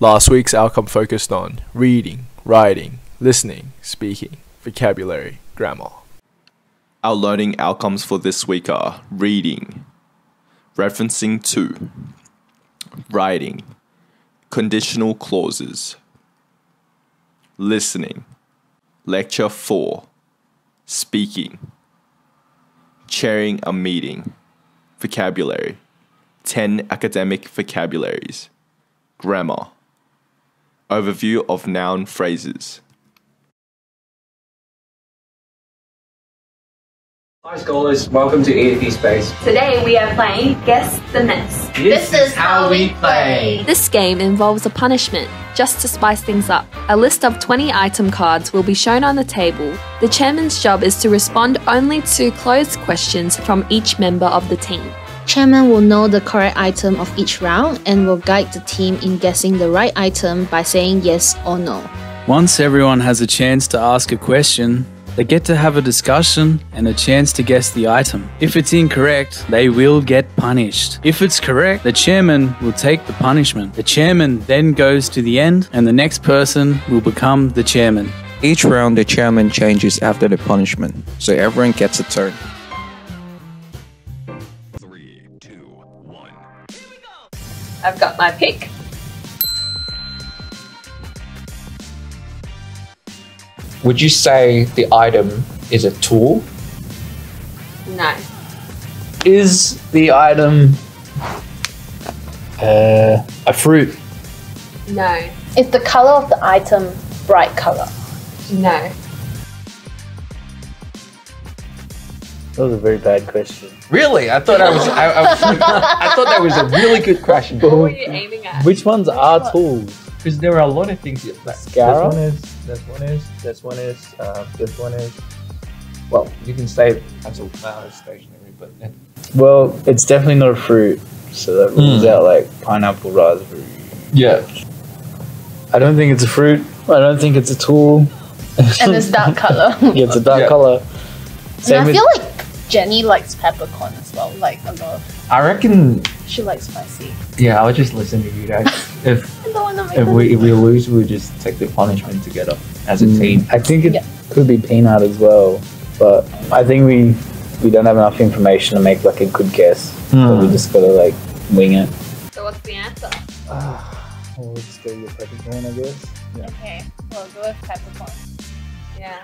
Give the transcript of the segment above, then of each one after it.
Last week's outcome focused on reading, writing, listening, speaking, vocabulary, grammar. Our learning outcomes for this week are reading, referencing to, writing, conditional clauses, listening, lecture 4, speaking, chairing a meeting, vocabulary, 10 academic vocabularies, grammar, overview of noun phrases. Hi scholars, welcome to EAP Space. Today we are playing Guess the Mess. This is how we play. This game involves a punishment. Just to spice things up, a list of 20 item cards will be shown on the table. The chairman's job is to respond only to closed questions from each member of the team. Chairman will know the correct item of each round and will guide the team in guessing the right item by saying yes or no. Once everyone has a chance to ask a question, they get to have a discussion and a chance to guess the item. If it's incorrect, they will get punished. If it's correct, the chairman will take the punishment. The chairman then goes to the end, and the next person will become the chairman. Each round, the chairman changes after the punishment, so everyone gets a turn. I've got my pick. Would you say the item is a tool? No. Is the item uh, a fruit? No. Is the color of the item bright color? No. That was a very bad question. Really? I thought I was. I, I, was, I thought that was a really good question. What were you aiming at? Which ones are tools? Because there are a lot of things. Like, Mascara? This one is. This one is. This one is. Uh, this one is. Well, you can say as a uh, stationery, but uh, Well, it's definitely not a fruit, so that rules out like pineapple, raspberry. yeah. I don't think it's a fruit. I don't think it's a tool. And it's dark color. yeah, it's a dark Yeah. color. and Same I with feel like Jenny likes peppercorn as well, like a lot. I reckon. She likes spicy. Yeah, I'll just listen to you guys. If I don't wanna make if we if we lose, we'll just take the punishment together as a Mm, team. I think it Yeah. could be peanut as well, but I think we we don't have enough information to make like a good guess. So we just gotta like wing it. So what's the answer? Well, let's go with peppercorn, I guess. Yeah. Okay, well, go with peppercorn. Yeah.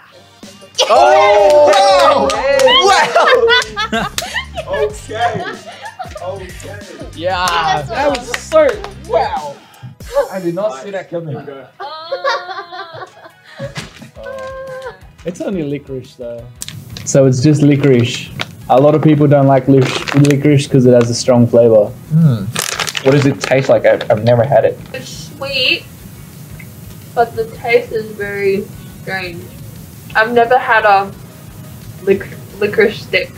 Oh! Wow! okay. Okay. Yeah, that was so wow. I did not see that coming. Uh, It's only licorice though. So it's just licorice. A lot of people don't like licorice because it has a strong flavor. Hmm. What does it taste like? I've, I've never had it. it's sweet, but the taste is very strange. I've never had a lic- licorice stick.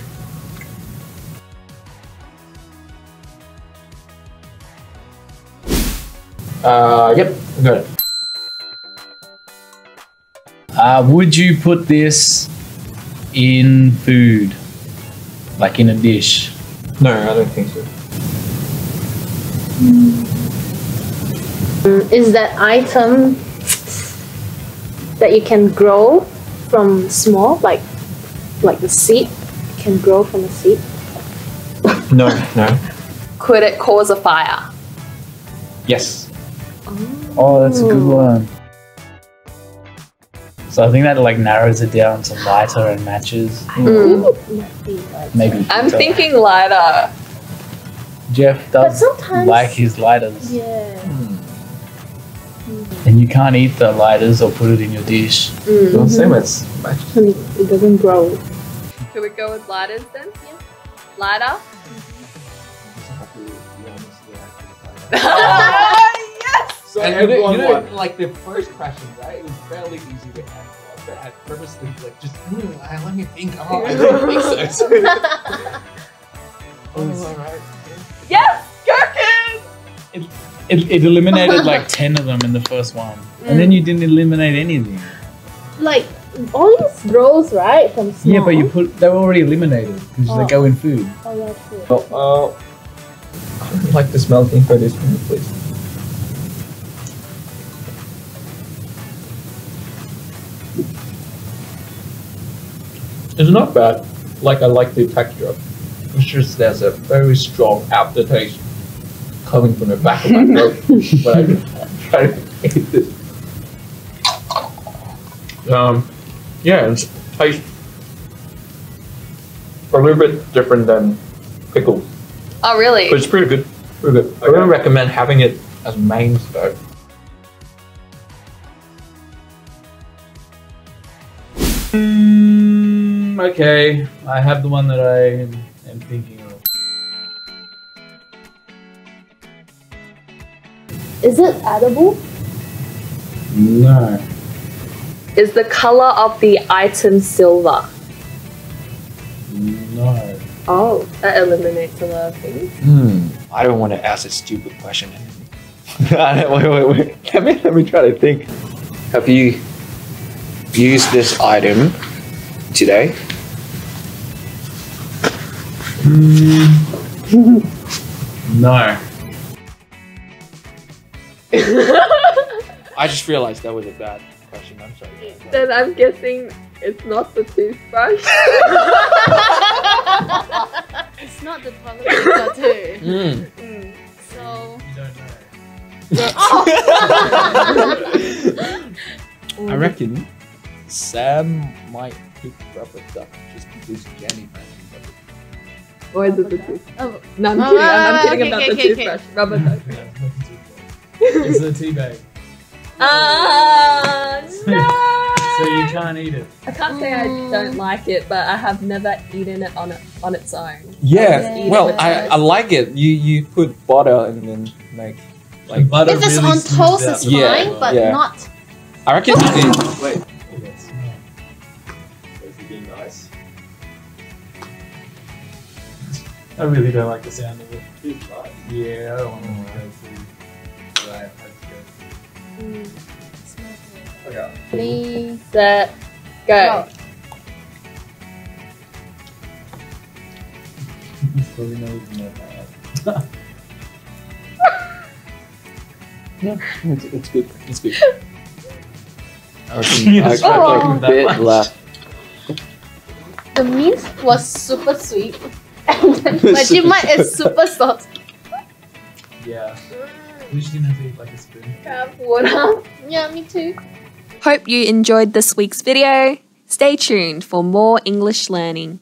Uh, yep, good. Uh, would you put this in food? Like in a dish? No, I don't think so. Is that item that you can grow from small, like like the seed can grow from a seed? No, no. Could it cause a fire? Yes. Oh, that's a good one. So I think that like narrows it down to lighter and matches. Mm. Maybe. I'm thinking lighter. Jeff does sometimes, like his lighters, yeah. And you can't eat the lighters or put it in your dish. Well, same as match. And it, it doesn't grow. Should we go with lighters then? Lighter? yes! So And you know, everyone you know, won. like the first question, right? It was fairly easy to answer. But I purposely like just mm, I- let me think. Oh, I don't think so. oh, all right. Yes! Gherkin! It, it, it eliminated like 10 of them in the first one. Mm. And then you didn't eliminate anything. Like, all these rolls, right? From small. Yeah, but you put they were already eliminated because oh. they go in food. Oh, that's true. Oh. I would like the smell the info spoon, please. It's not bad. Like I like the texture. It's just there's a very strong aftertaste coming from the back of my throat when I try to eat this. Um, yeah, it's tastes a little bit different than pickles, Oh, really? but it's pretty good. Pretty good. I really recommend having it as main though. Mm, okay, I have the one that I am, am thinking Is it edible? No. Is the color of the item silver? No. Oh, that eliminates a lot of things. Hmm. I don't want to ask a stupid question. wait, wait, wait. Let me let me try to think. Have you used this item today? No. I just realized that was a bad question. I'm sorry. Then I'm guessing it's not the toothbrush. It's not the toilet paper too. Mm. Mm. So You don't know. I reckon Sam might pick rubber duck just because Jenny mentioned rubber duck. Or is it the toothbrush? oh, No, I'm Oh, kidding. I'm, oh, I'm kidding okay, about okay, the okay, toothbrush. Rubber duck. It's a tea bag. Ah, no! So you can't eat it. I can't say I don't like it, but I have never eaten it on it on its own. Yeah, Just eat well, I. I like it. You you put butter and then make like butter if it's really on toast, it's the Yeah, fine, but yeah. not. I reckon you can wait. Oh, that smell. Is it being nice? I really don't like the sound of it. Yeah, I don't want to go through. Right, let's go. Okay. Ready, Set, go. Probably knows more about it. It's, it's good. It's good. I Yes, reckon I, I oh. got a bit left. The mint was super sweet, and then Vegemite is super salty. Yeah. We just didn't have to eat like a spoon. Have water. Yeah, me too. Hope you enjoyed this week's video. Stay tuned for more English learning.